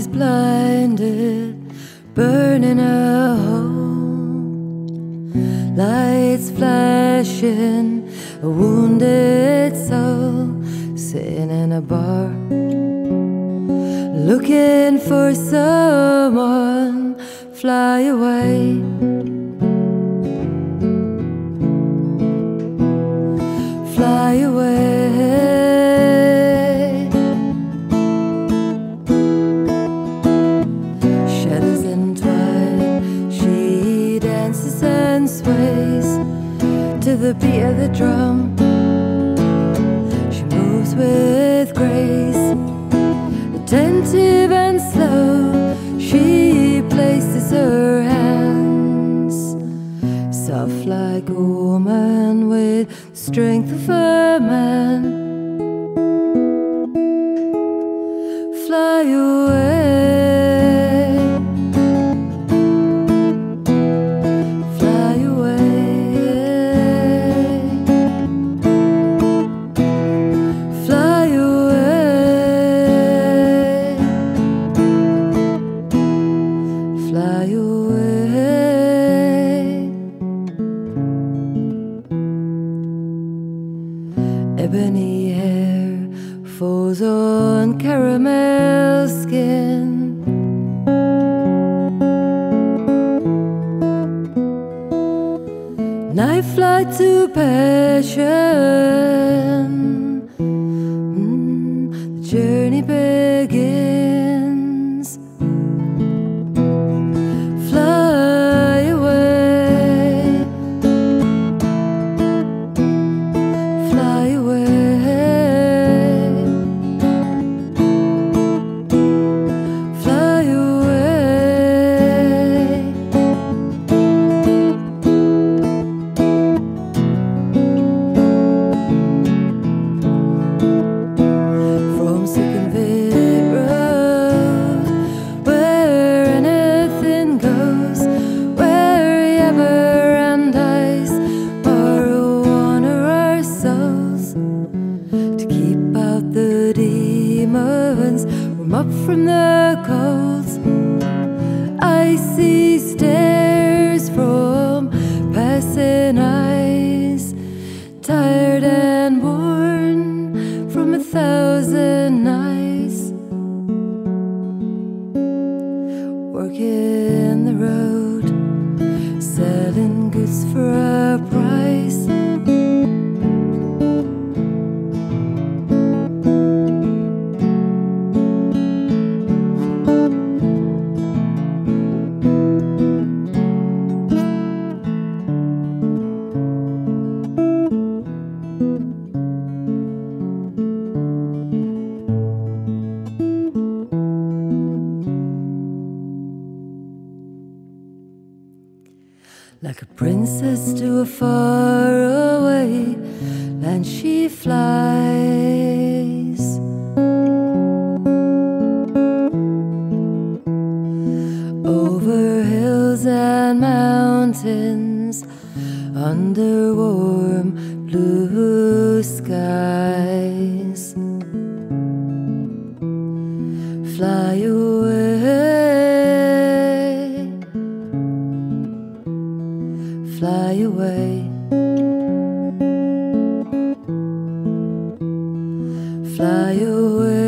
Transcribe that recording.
eyes blinded, burning a hole. Lights flashing, a wounded soul sitting in a bar, looking for someone fly away. The drum. She moves with grace, attentive and slow. She places her hands, soft like a woman with strength of a fly away. Ebony hair falls on caramel skin. Knife fly to passion. Fly away, warm up from the colds. Icy stares from passing eyes, tired and worn from a thousand nights. Working the road, selling Like a princess to a faraway land, she flies. Over hills and mountains, under warm blue skies. Fly fly away. Fly away.